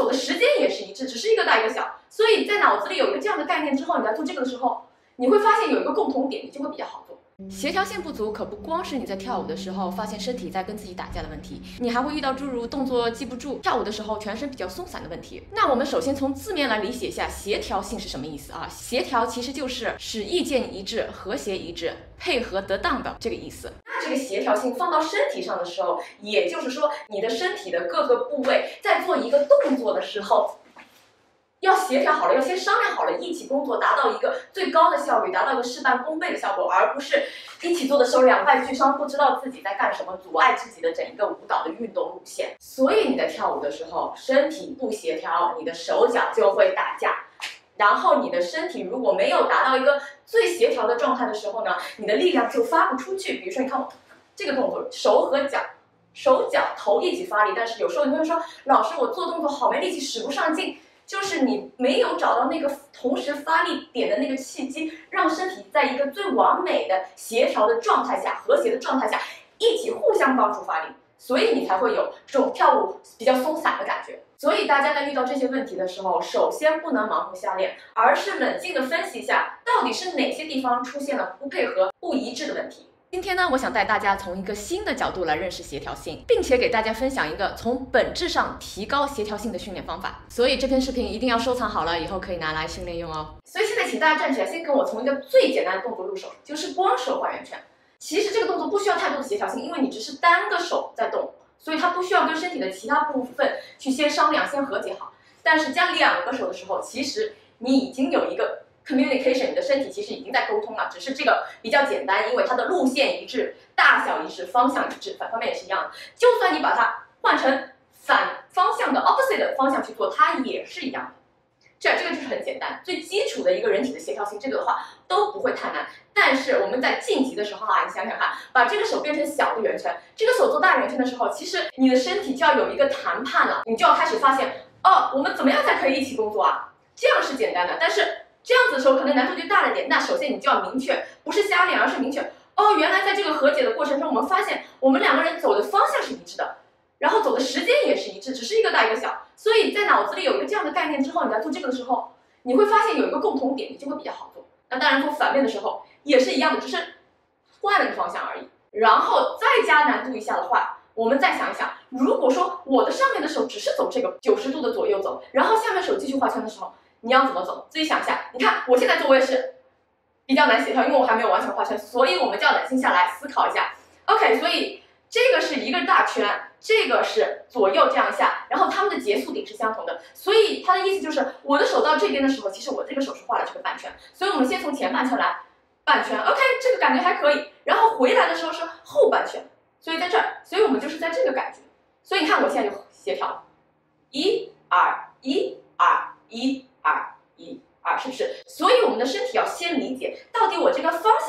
走的时间也是一致，只是一个大一个小。所以在脑子里有一个这样的概念之后，你在做这个的时候，你会发现有一个共同点，你就会比较好做。协调性不足可不光是你在跳舞的时候发现身体在跟自己打架的问题，你还会遇到诸如动作记不住、跳舞的时候全身比较松散的问题。那我们首先从字面来理解一下协调性是什么意思啊？协调其实就是使意见一致、和谐一致、配合得当的这个意思。这个协调性放到身体上的时候，也就是说你的身体的各个部位在做一个动作的时候。要协调好了，要先商量好了，一起工作，达到一个最高的效率，达到一个事半功倍的效果，而不是一起做的时候两败俱伤，不知道自己在干什么，阻碍自己的整一个舞蹈的运动路线。所以你在跳舞的时候，身体不协调，你的手脚就会打架。然后你的身体如果没有达到一个最协调的状态的时候呢，你的力量就发不出去。比如说，你看我这个动作，手和脚、手脚头一起发力，但是有时候你会说，老师，我做动作好没力气，使不上劲。就是你没有找到那个同时发力点的那个契机，让身体在一个最完美的协调的状态下、和谐的状态下，一起互相帮助发力，所以你才会有这种跳舞比较松散的感觉。所以大家在遇到这些问题的时候，首先不能盲目瞎练，而是冷静的分析一下，到底是哪些地方出现了不配合、不一致的问题。今天呢，我想带大家从一个新的角度来认识协调性，并且给大家分享一个从本质上提高协调性的训练方法。所以这篇视频一定要收藏好了，以后可以拿来训练用哦。所以现在请大家站起来，先跟我从一个最简单的动作入手，就是光手画圆圈。其实这个动作不需要太多的协调性，因为你只是单个手在动，所以它不需要跟身体的其他部分去先商量、先和解好。但是加两个手的时候，其实你已经有一个。communication，你的身体其实已经在沟通了，只是这个比较简单，因为它的路线一致、大小一致、方向一致，反方面也是一样的。就算你把它换成反方向的 opposite 的方向去做，它也是一样的。这这个就是很简单，最基础的一个人体的协调性，这个的话都不会太难。但是我们在晋级的时候啊，你想想看，把这个手变成小的圆圈，这个手做大圆圈的时候，其实你的身体就要有一个谈判了，你就要开始发现，哦，我们怎么样才可以一起工作啊？这样是简单的，但是。这样子的时候，可能难度就大了点。那首先你就要明确，不是瞎练，而是明确。哦，原来在这个和解的过程中，我们发现我们两个人走的方向是一致的，然后走的时间也是一致，只是一个大一个小。所以在脑子里有一个这样的概念之后，你在做这个的时候，你会发现有一个共同点，你就会比较好做。那当然做反面的时候也是一样的，只是换了个方向而已。然后再加难度一下的话，我们再想一想，如果说我的上面的手只是走这个九十度的左右走，然后下面手继续画圈的时候。你要怎么走？自己想一下。你看我现在做我也是比较难协调，因为我还没有完全画圈，所以我们就要冷静下来思考一下。OK，所以这个是一个大圈，这个是左右这样下，然后它们的结束点是相同的，所以它的意思就是我的手到这边的时候，其实我这个手是画了这个半圈，所以我们先从前半圈来半圈。OK，这个感觉还可以，然后回来的时候是后半圈，所以在这儿，所以我们就是在这个感觉。所以你看我现在就协调了，一、二、一、二、一。二一二，是不是？所以我们的身体要先理解，到底我这个方，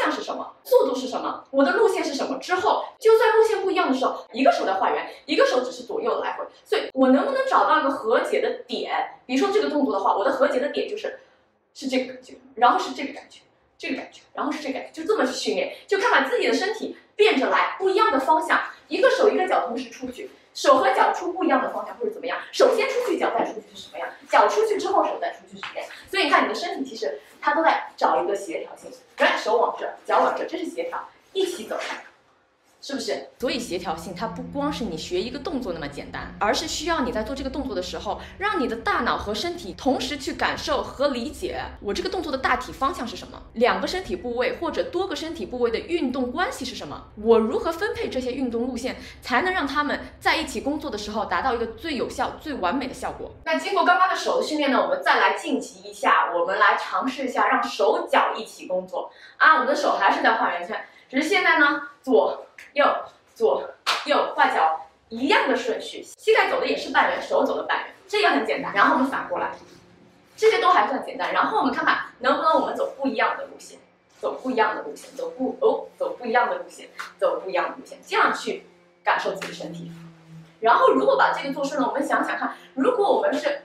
速度是什么，我的路线是什么。之后，就算路线不一样的时候，一个手在画圆，一个手只是左右来回。所以我能不能找到一个和解的点？比如说这个动作的话，我的和解的点就是是这个感觉，然后是这个感觉，这个感觉，然后是这个感觉，就这么去训练，就看看自己的身体变着来，不一样的方向，一个手一个脚同时出去。手和脚出不一样的方向，或者怎么样？首先出去，脚再出去是什么样？脚出去之后，手再出去是什么样？所以你看，你的身体其实它都在找一个协调性。来，手往这，脚往这，这是协调，一起走。是不是？所以协调性它不光是你学一个动作那么简单，而是需要你在做这个动作的时候，让你的大脑和身体同时去感受和理解我这个动作的大体方向是什么，两个身体部位或者多个身体部位的运动关系是什么，我如何分配这些运动路线，才能让他们在一起工作的时候达到一个最有效、最完美的效果。那经过刚刚的手的训练呢，我们再来晋级一下，我们来尝试一下让手脚一起工作啊，我们的手还是在画圆圈，只是现在呢，左。右左右画脚一样的顺序，膝盖走的也是半圆，手走的半圆，这也很简单。然后我们反过来，这些都还算简单。然后我们看看能不能我们走不一样的路线，走不一样的路线，走不哦，走不一样的路线，走不一样的路线，这样去感受自己身体。然后如果把这个做顺了，我们想想看，如果我们是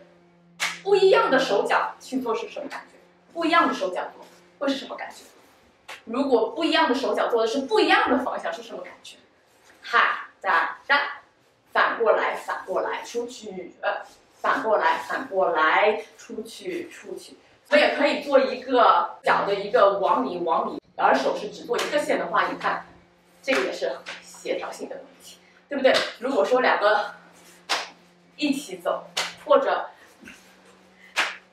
不一样的手脚去做是什么感觉？不一样的手脚做会是什么感觉？如果不一样的手脚做的是不一样的方向，是什么感觉？哈哒哒，反过来，反过来，出去，呃，反过来，反过来，出去，出去。我也可以做一个脚的一个往里往里，而手是只做一个线的话，你看，这个也是协调性的问题，对不对？如果说两个一起走，或者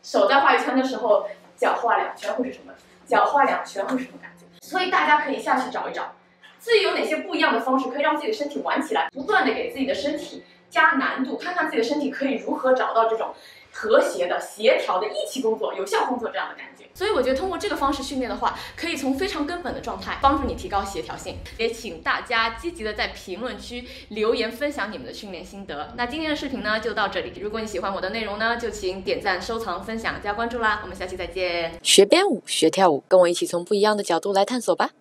手在画一圈的时候，脚画两圈会是什么？脚画两圈会是什么感觉？所以大家可以下去找一找，自己有哪些不一样的方式可以让自己的身体玩起来，不断的给自己的身体加难度，看看自己的身体可以如何找到这种。和谐的、协调的、一起工作、有效工作这样的感觉，所以我觉得通过这个方式训练的话，可以从非常根本的状态帮助你提高协调性。也请大家积极的在评论区留言分享你们的训练心得。那今天的视频呢就到这里，如果你喜欢我的内容呢，就请点赞、收藏、分享、加关注啦。我们下期再见。学编舞，学跳舞，跟我一起从不一样的角度来探索吧。